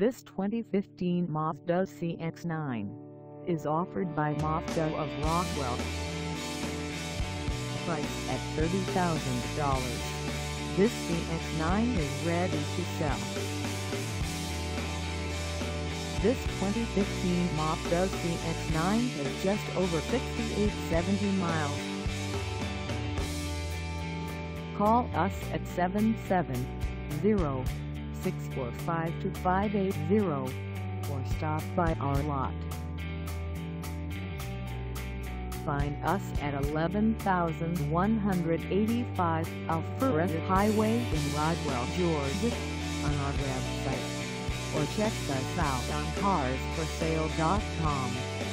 This 2015 Mazda CX-9 is offered by Mazda of Roswell. Price at $30,000. This CX-9 is ready to sell. This 2015 Mazda CX-9 has just over 6870 miles. Call us at 770-645-2580 or stop by our lot. Find us at 11185 Alpharetta Highway in Roswell, Georgia on our website or check us out on carsforsale.com.